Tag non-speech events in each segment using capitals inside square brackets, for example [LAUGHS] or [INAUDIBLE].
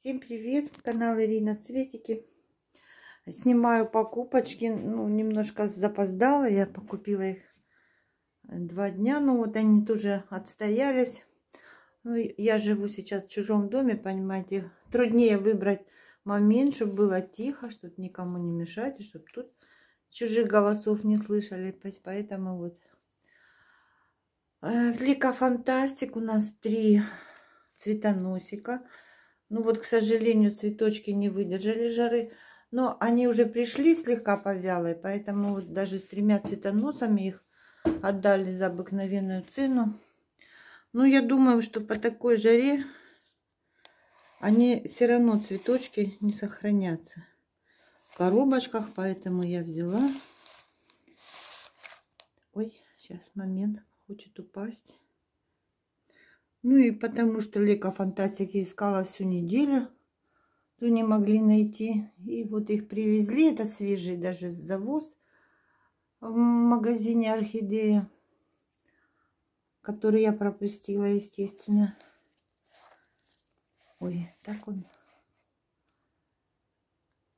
Всем привет! Канал Ирина Цветики. Снимаю покупочки. Ну, немножко запоздала. Я покупила их два дня. Ну, вот они тоже отстоялись. Ну, я живу сейчас в чужом доме, понимаете. Труднее выбрать момент, чтобы было тихо, чтобы никому не мешать, и чтобы тут чужих голосов не слышали. Поэтому вот Лика э, Фантастик у нас три цветоносика. Ну вот, к сожалению, цветочки не выдержали жары. Но они уже пришли слегка повялые, поэтому вот даже с тремя цветоносами их отдали за обыкновенную цену. Ну, я думаю, что по такой жаре они все равно цветочки не сохранятся в коробочках, поэтому я взяла. Ой, сейчас момент, хочет упасть. Ну и потому что Лека Фантастики искала всю неделю, то не могли найти. И вот их привезли, это свежий даже завоз в магазине Орхидея, который я пропустила, естественно. Ой, так он.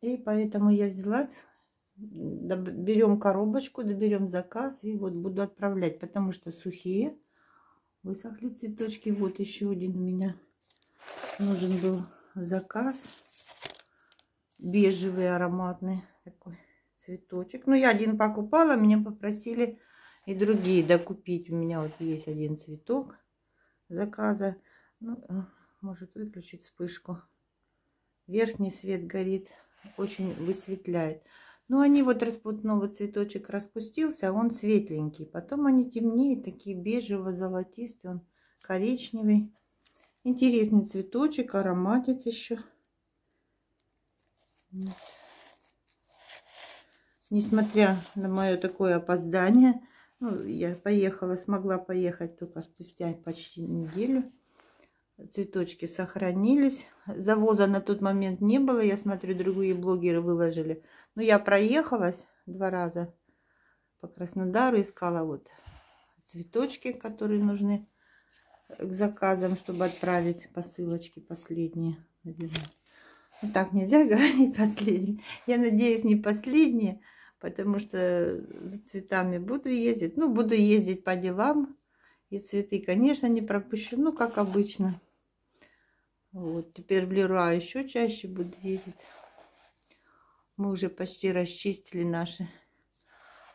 И поэтому я взяла, берем коробочку, доберем заказ и вот буду отправлять, потому что сухие. Высохли цветочки. Вот еще один у меня нужен был заказ. Бежевый, ароматный такой цветочек. Ну, я один покупала, меня попросили и другие докупить. У меня вот есть один цветок заказа. Ну, э, может выключить вспышку. Верхний свет горит, очень высветляет. Ну, они вот распутного цветочек распустился, а он светленький. Потом они темнее, такие бежево-золотистые, он коричневый. Интересный цветочек, ароматит еще. Несмотря на мое такое опоздание, ну, я поехала, смогла поехать только спустя почти неделю. Цветочки сохранились. Завоза на тот момент не было. Я смотрю, другие блогеры выложили. Но я проехалась два раза по Краснодару, искала вот цветочки, которые нужны к заказам, чтобы отправить посылочки последние. Вот так нельзя [LAUGHS] говорить последние. Я надеюсь, не последние, потому что за цветами буду ездить. Ну, буду ездить по делам. И цветы, конечно, не пропущу, ну, как обычно. Вот, теперь в Леруа еще чаще буду ездить. Мы уже почти расчистили наши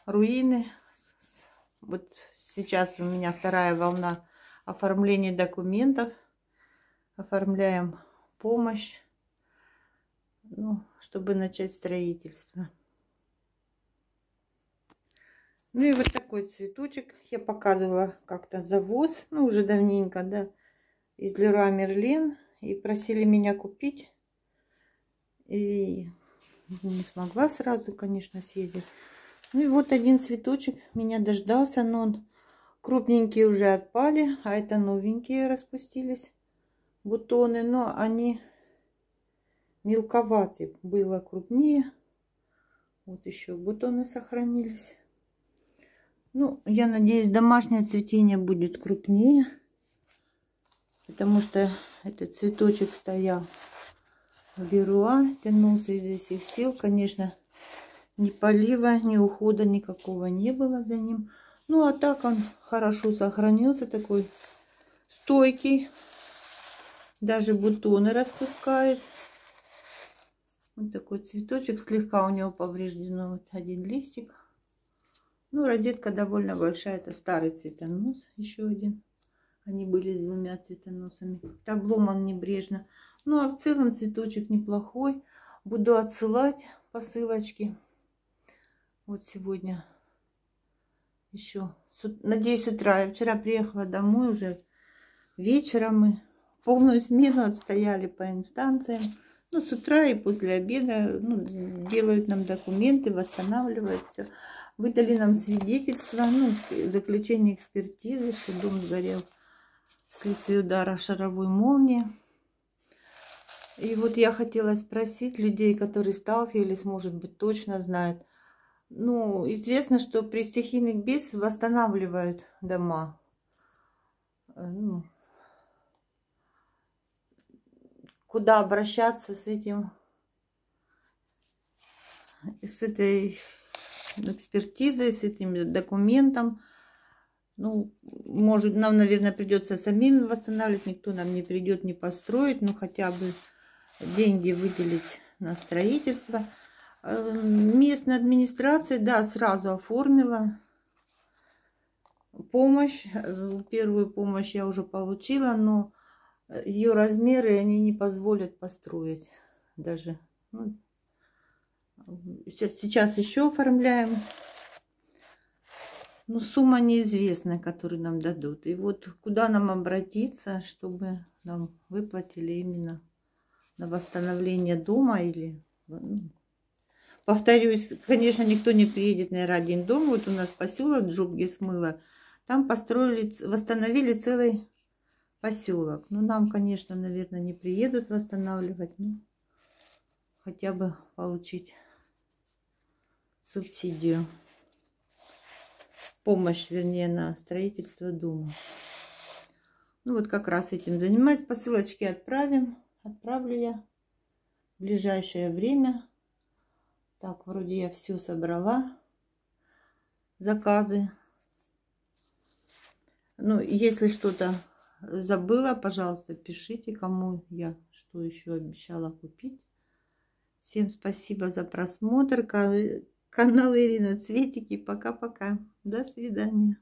руины. Вот сейчас у меня вторая волна оформления документов. Оформляем помощь, ну, чтобы начать строительство. Ну и вот такой цветочек я показывала как-то завоз, ну уже давненько, да, из Леруа Мерлен. И просили меня купить. И не смогла сразу, конечно, съездить. Ну и вот один цветочек меня дождался, но он крупненькие уже отпали, а это новенькие распустились бутоны, но они мелковаты, было крупнее. Вот еще бутоны сохранились. Ну, я надеюсь, домашнее цветение будет крупнее, потому что этот цветочек стоял Беруа тянулся из всех сил. Конечно, ни полива, ни ухода никакого не было за ним. Ну, а так он хорошо сохранился, такой стойкий. Даже бутоны распускает. Вот такой цветочек. Слегка у него повреждено вот один листик. Ну, розетка довольно большая. Это старый цветонос. Еще один. Они были с двумя цветоносами. Как-то обломан небрежно. Ну, а в целом цветочек неплохой. Буду отсылать посылочки. Вот сегодня еще, надеюсь, утра. Я вчера приехала домой уже вечером. Мы полную смену отстояли по инстанциям. Ну, с утра и после обеда ну, делают нам документы, восстанавливают все. Выдали нам свидетельство, ну, заключение экспертизы, что дом сгорел вследствие удара шаровой молнии. И вот я хотела спросить людей, которые сталкивались, может быть, точно знают. Ну, известно, что при стихийных бедствиях восстанавливают дома. Э, ну, куда обращаться с этим, с этой экспертизой, с этим документом. Ну, может, нам, наверное, придется самим восстанавливать. Никто нам не придет, не построить. Ну, хотя бы деньги выделить на строительство. Эм, местная администрация, да, сразу оформила помощь. Э, первую помощь я уже получила, но ее размеры они не позволят построить даже. Ну, сейчас, сейчас еще оформляем. Но сумма неизвестная, которую нам дадут. И вот куда нам обратиться, чтобы нам выплатили именно на восстановление дома или... Ну, повторюсь, конечно, никто не приедет на один дом. Вот у нас поселок Джубги смыло. Там построили, восстановили целый поселок. Ну, нам, конечно, наверное, не приедут восстанавливать. Ну, хотя бы получить субсидию. Помощь, вернее, на строительство дома. Ну, вот как раз этим занимаюсь. Посылочки отправим. Отправлю я в ближайшее время. Так, вроде я все собрала. Заказы. Ну, если что-то забыла, пожалуйста, пишите, кому я что еще обещала купить. Всем спасибо за просмотр. Канал Ирина Цветики. Пока-пока. До свидания.